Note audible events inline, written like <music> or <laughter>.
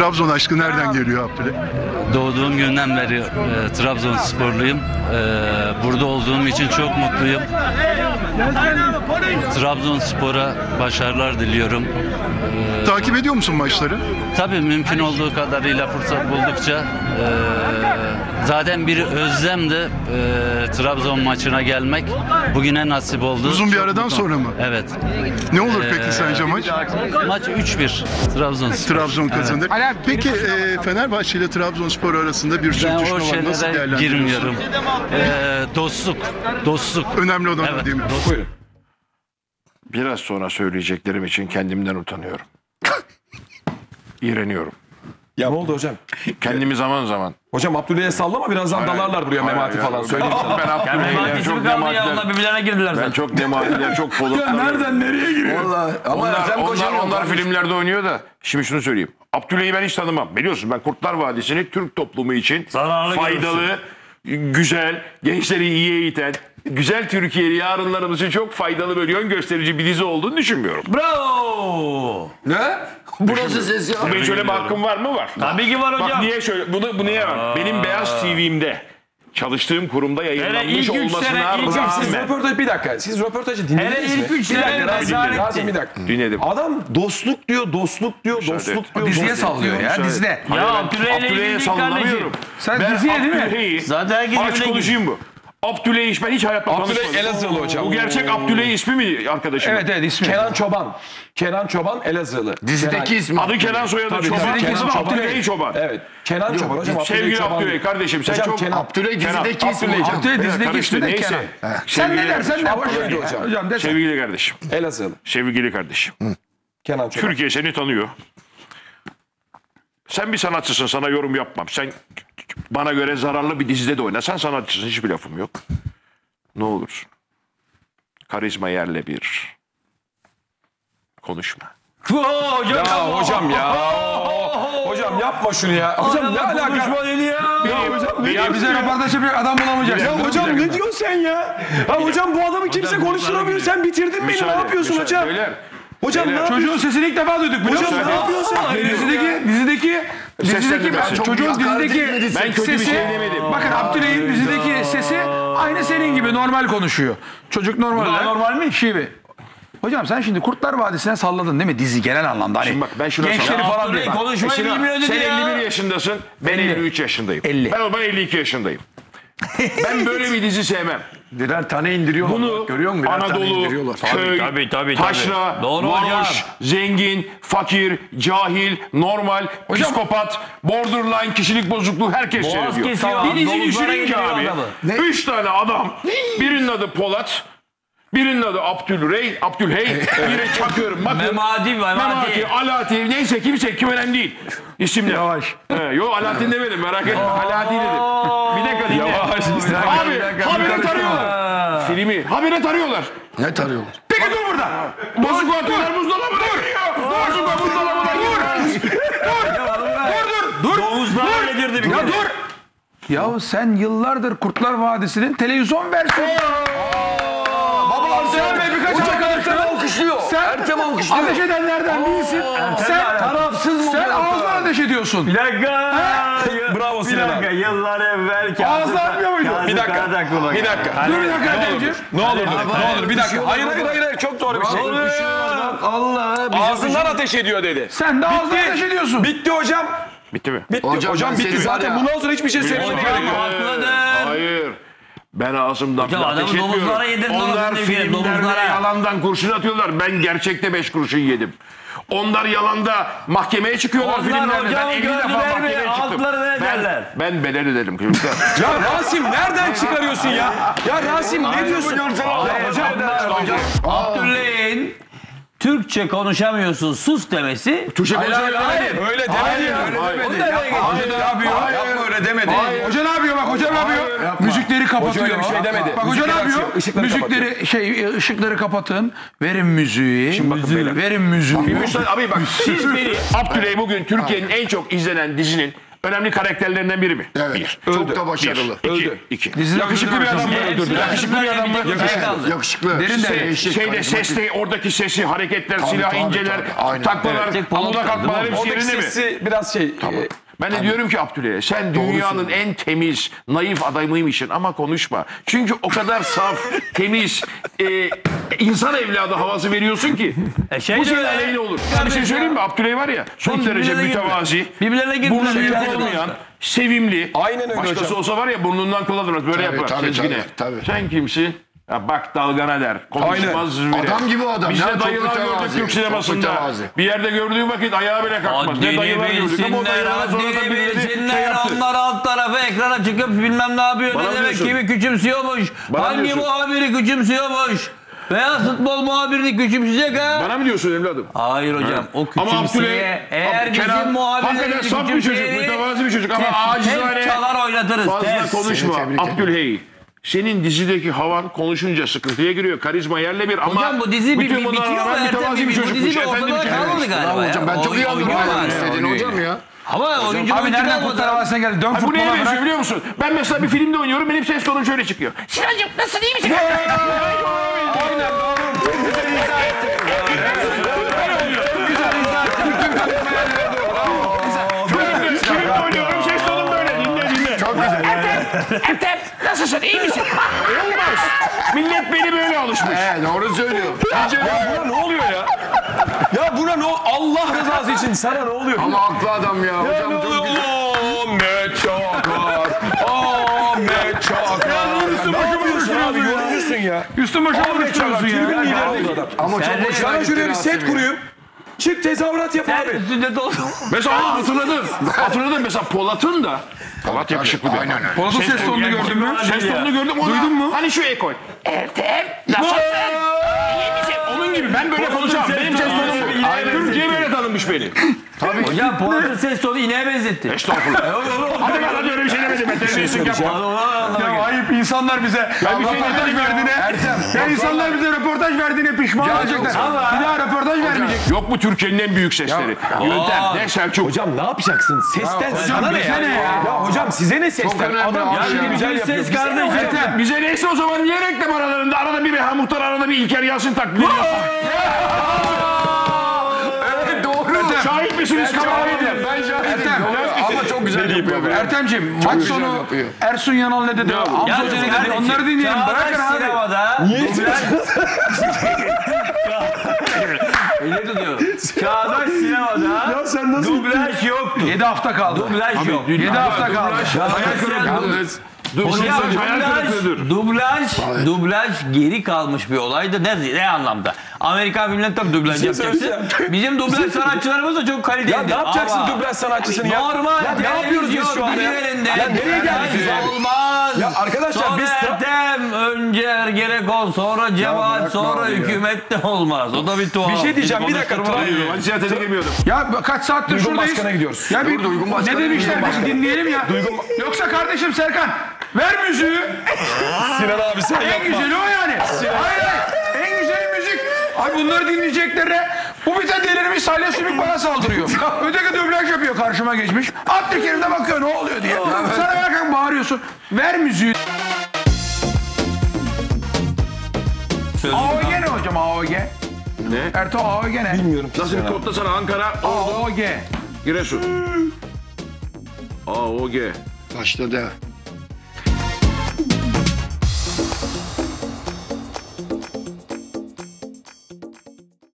Trabzon aşkı nereden geliyor Abdüley? Doğduğum günden beri e, Trabzonsporluyum. E, burada olduğum için çok mutluyum. Trabzonspor'a başarılar diliyorum. Takip ediyor musun maçları? Tabii mümkün olduğu kadarıyla fırsat buldukça e, zaten bir özlemdi e, Trabzon maçına gelmek. Bugüne nasip oldu. Uzun bir Çok aradan mutluyum. sonra mı? Evet. Ne olur peki Ee, sence maç? Maç 3-1 Trabzonspor. Trabzon Evet. kazanır. Peki e, Fenerbahçe ile Trabzonspor arasında bir sürtüşme var. Nasıl değerlendiriyorsun? girmiyorum. E, dostluk. Dostluk. Önemli olan o Evet. değil mi? Buyurun. Biraz sonra söyleyeceklerim için kendimden utanıyorum. <laughs> İğreniyorum. Ya ne oldu hocam? Kendimi zaman zaman. Hocam Abdüley'e sallama birazdan dalarlar buraya Hayır, Memati ya. falan Ben- söyleyeyim sana. Ben Abdüley'le Memati çok dematiler. onlar birbirlerine girdiler Ben zaten. çok dematiler, çok <laughs> polutlar. Nereden nereye giriyor? Vallahi ama Onlar, Ertem onlar, Koçer'in onlar yok. filmlerde oynuyor da. Şimdi şunu söyleyeyim. Abdüley'i ben hiç tanımam. Biliyorsun ben Kurtlar Vadisi'ni Türk toplumu için Zararlı faydalı, güzel, gençleri iyi eğiten, güzel Türkiye'li yarınlarımız için çok faydalı böyle yön gösterici bir dizi olduğunu düşünmüyorum. Bravo. Ne? Burası ses ya. Benim şöyle bir hakkım var mı? Var. Tabii ki var Bak hocam. niye şöyle, bunu, bu niye var? Benim Beyaz TV'mde çalıştığım kurumda Hele yayınlanmış ilk üç olmasına ilk üç siz rağmen röportaj bir dakika. Siz röportajı Hele dinlediniz mi? ilk üç Bir dakika Rasim, rezalet bir dakika. dinledim. Adam dostluk diyor, dostluk diyor, Müsaade dostluk et. diyor. Diziye dostluk sallıyor diyor. ya dizide. Hayır, Ya Abdüley'le Abdüley'e ilgili sallamıyorum. kardeşim. Sen ben diziye değil mi? Abdüley'i- Zaten herkes Aç konuşayım bu. Abdüley iş ben hiç hayatta Abdüley tanışmadım. Elazığlı hocam. Bu gerçek Abdüley ismi mi arkadaşım? Evet evet ismi. Kenan Çoban. Kenan Çoban Elazığlı. Dizideki Kenan- ismi. Adı Kenan soyadı Tabii, Çoban. dizideki ismi Çoban. Abdüley. Çoban. Evet. Kenan Çoban hocam. Abdüley Sevgili Çoban Abdüley kardeşim sen Hocam çok... Kenan. Abdüley dizideki ismi Abdüley hocam. Abdüley dizideki ismi de neyse. Kenan. Sen ne dersen de boş Abdüley ver. hocam. Hocam desen. Sevgili kardeşim, Elazığlı. sevgili kardeşim. Kenan Çoban. Türkiye seni tanıyor. Sen bir sanatçısın, sana yorum yapmam. Sen bana göre zararlı bir dizide de oyna. Sen sanatçısın, hiçbir lafım yok. Ne olur. Karizma yerle bir. Konuşma. Hocam Ya hocam ya. Hocam yapma şunu ya. Hocam ne alaka? Konuşma dedi ya. Ya bize röportaj yapacak adam bulamayacaksın. Ya hocam ne diyorsun sen ya? Ha hocam bu adamı kimse konuşturamıyor. Sen bitirdin beni. Ne Müsaade, yapıyorsun müsaade. hocam? Beyler, Hocam ne yapıyorsun? Çocuğun sesini ilk defa duyduk biliyor musun? Hocam ne yapıyorsun? Dizideki, dizideki, dizideki. Çok çocuğun dizideki. Ben kötü bir sesi, şey demedim. bakın Abdüley'in dizideki sesi aynı senin gibi normal konuşuyor. Çocuk normal. Daha normal mi? Şivi. Hocam sen şimdi Kurtlar Vadisi'ne salladın değil mi dizi genel anlamda? Hani Şimdi bak ben şuna gençleri sallam- falan diye. konuşmayı Sinan, bilmiyor dedi sen ya. 51 yaşındasın, ben 50. 53 yaşındayım. 50. Ben o zaman 52 yaşındayım. <laughs> ben böyle bir dizi sevmem. Birer tane indiriyorlar. Bunu Görüyor musun? Birer tane Anadolu, indiriyorlar. köy, tabii, tabii, taşra. Doğru varoş, hocam. zengin, fakir, cahil, normal, psikopat, borderline, kişilik bozukluğu herkes Boğaz seyrediyor. kesiyor, Bir dizi domuzlara düşünün ki abi. adamı. Üç tane adam, birinin adı Polat, birinin adı Abdülrey, Abdülhey, biri Çakır, Makır, Memati, Memati. Alaaddin, neyse kimse kim önemli değil. İsimler. Yavaş. He, yok Alaaddin demedim merak etme. Alaaddin dedim. Bir dakika dinle. Abi habire Filmi habire tarıyorlar. Ne tarıyorlar? Peki dur burada. Bozuk atıyorlar buzdolabına giriyor. Bozuk buzdolabına giriyor. Domuzlar yedirdi bir Ya dur. Ya sen yıllardır Kurtlar Vadisi'nin televizyon versiyonu. Baba Sen ve birkaç arkadaşlar Ertem alkışlıyor. ateş edenlerden değilsin. Sen Tarafsız mı? sen ağızdan ateş ediyorsun. Bir dakika. Bravo Bir Sinan dakika. abi. Yıllar evvel Kazım. Ağızdan yapmıyor muydu? Kazım Bir dakika. Bir dakika. Dur bir dakika Ertem'ciğim. Ne olur dur. Ne olur bir dakika. Hayır hayır hayır hayır, çok doğru bir şey. Allah. Ağzından ateş ediyor dedi. Sen de ağızdan ateş ediyorsun. Bitti hocam. Bitti mi? Bitti. Hocam Hocam, ben bitti seni zaten. ya- Bundan sonra hiçbir şey söylemeye gerek yok. Hayır. Ben ağzımdan Hocam ateş adamı etmiyorum. domuzlara yedirdin Onlar kere, filmlerde domuzlara. yalandan kurşun atıyorlar. Ben gerçekte beş kurşun yedim. Onlar yalanda mahkemeye çıkıyorlar Onlar filmlerde. hocam Ben 50 defa gördüler mi? mahkemeye çıktım. Altları ne Ben, derler? ben bedel çocuklar. <laughs> Ya Rasim nereden çıkarıyorsun ya? Ya Rasim ne diyorsun? Abdüley'in Türkçe konuşamıyorsun sus demesi. Tuşe Hayır hayır hayır. Öyle demedi ya. Onu demeye Hoca ne yapıyor? Yapma öyle demedi. Hoca ne yapıyor bak hoca ne yapıyor? Müzikleri kapatıyor. öyle bir şey demedi. Bak hoca ne yapıyor? açıyor, ışıkları Müzikleri şey ışıkları kapatın. Verin müziği. bakın beyler. Verin müziği. Müsaade, abi bak <laughs> siz beni Abdüley bugün Türkiye'nin en çok izlenen dizinin önemli karakterlerinden biri mi? Evet. Bir. Çok da başarılı. İki. Öldü. iki. Dizide Yakışıklı bir adam mı? Hepsi- Yakışıklı bir adam mı? Yakışıklı. Yakışıklı. Derin de Şey- değişik. Şeyde sesli, oradaki sesi, hareketler, silah inceler, taklalar, amuda kalkmalar hepsi Oradaki yerinde mi? sesi biraz şey. Ben de diyorum ki Abdüley'e sen dünyanın en temiz, naif adamıymışsın ama konuşma. Çünkü o kadar saf, <laughs> temiz, e, insan evladı havası veriyorsun ki E şey bu de senin öyle. aleyhine olur. Bir Kardeş şey söyleyeyim mi? Abdüley var ya son derece mütevazi, Birbirlerine burnu büyük olmayan, sevimli. Aynen öyle Başkası hocam. olsa var ya burnundan kullanırız böyle Tabii, yapar. tabii, tabii, tabii. Sen kimsin? Ya bak dalgana der. Konuşmaz bile. Adam gibi o adam Biz de çok dayılar gördük mütevazi, Türk çok sinemasında. mütevazi. Bir yerde gördüğü vakit ayağa bile kalkmaz. Ne Haddini dayılar gördük ama o bilsinler, dayılara sonra da haddini birileri şey bilsinler. yaptı. Onlar alt tarafa ekrana çıkıp bilmem ne yapıyor. Bana ne demek diyorsun. kimi küçümsüyormuş. Bana Hangi diyorsun. muhabiri küçümsüyormuş. Beyaz futbol muhabirini küçümseyecek ha. Bana mı diyorsun evladım? Hayır hocam o Ama Abdüley, küçümseye eğer Ab- bizim Kenan, muhabirlerimizi hakikaten saf bir çocuk, mütevazi bir çocuk ama acizane çalar oynatırız. fazla tef. konuşma. Seni tebrik. Abdülhey. Senin dizideki havan konuşunca sıkıntıya giriyor. Karizma yerle bir ama Hocam bu dizi bir, bir, bitiyor mu Ertem bir, bir bu dizi bir ortada kendisi. kalmadı galiba Bravo hocam ben çok iyi anladım istediğini hocam ya. Ama oyuncu Abi nereden Kurtlar Havası'na geldi? Dön Ha, bu futbola neye benziyor bırak. biliyor musun? Ben mesela bir filmde oynuyorum benim ses tonum şöyle çıkıyor. Sinancım nasılsın iyi misin? Aynen doğru. Çok güzel izah etti. Filmde oynuyorum ses tonum böyle dinle dinle. Çok güzel. Ertem nasılsın iyi misin? Olmaz. Millet beni böyle alışmış. He, doğru söylüyor. İyice Buna ne oluyor ya? Ya buna ne Allah rızası için sana ne oluyor? Ama haklı adam ya. ne Hocam çok oluyor? güzel. Ahmet Çakar. Ahmet Çakar. Ne yapıyorsun abi? Görmüşsün ya. Üstün başa Ahmet Çakar. konuşuyorsun ya. Tribün lideri adam. Ama çok hoşuna Sana şuraya bir set ya. kurayım. Çık tezahürat yap abi. Mesela hatırladım. hatırladım mesela Polat'ın da. Polat yakışıklı bir Aynen öyle. Polat'ın ses tonunu gördün mü? Ses tonunu gördüm. Duydun mu? Hani şu ekol. Ertem nasılsın? İyi misin? Onun gibi ben böyle konuşamam. Benim ses tonum bu. Aynen. Türkiye böyle tanımış beni. Hocam Polat'ın ses tonu ineğe benzetti. Estağfurullah. <laughs> hadi ben hadi öyle bir şey demedim. Ben terbiyesizlik yapma. Ya ayıp insanlar bize bir şey röportaj verdiğine. Ya insanlar bize röportaj verdiğine pişman olacaklar. Bir daha röportaj vermeyecek. Yok mu Türkiye'nin en büyük sesleri? Yöntem. Ne Selçuk? Hocam ne yapacaksın? Sesten sana ne ya? hocam size ne sesten? Adam abi ya ya. güzel yapıyor. ses Bize ne kardeşim. Bize neyse o zaman niye reklam aralarında arada bir Reha Muhtar arada bir İlker Yasin taklidi misiniz kameraydı? Ben. Ertem. Ama çok güzel yapıyor. Ertemciğim maç sonu. Ersun Yanal ne dedi? Hamza Hoca ne dedi? Onları dinleyelim. Bırakın abi. sinemada. Dublaj. Öyle tutuyor. Çağdaş sinemada. Ya sen nasıl Dublaj yoktu. 7 hafta kaldı. Dublaj yok. 7 hafta kaldı. Yalnız Hocam hayal kırıklığıdır. dublaj, dublaj, dublaj geri kalmış bir olaydı. Ne, ne anlamda? Amerikan filmlerinde tabii dublaj yapacaksın. söyleyeceğim. Bizim dublaj sanatçılarımız da çok kaliteli. Ya ne yapacaksın Ama dublaj sanatçısını ya? Normal Ya ne yapıyoruz biz şu anda ya? Ya nereye geldik biz dublaj? Olmaz. Ya arkadaşlar sonra biz tra- Ertem, önce Ergenekon, sonra Cemal, bırakma sonra hükümet de olmaz. O da bir tuhaf. Bir şey diyeceğim bir dakika. Hadi siyasete girmiyordum. Ya kaç saattir şuradayız. Başkan'a gidiyoruz. Ya bir ne demişler bir dinleyelim ya. Yoksa kardeşim Serkan ver müziği. Sinan abi sen En yapma. güzeli o yani. Hayır hayır. En güzeli müzik. Ay bunları dinleyeceklerine bu bize delirmiş Salih Sümük bana saldırıyor. Öteki dublaj yapıyor karşıma geçmiş. At tekerine bakıyor ne oluyor diye. Sana bakarken bağırıyorsun. Ver müziği. AOG ne hocam AOG? Ne? Erto AOG ne? Bilmiyorum. Nasıl bir kodda sana Ankara, AOG. Giresun. AOG. Başladı.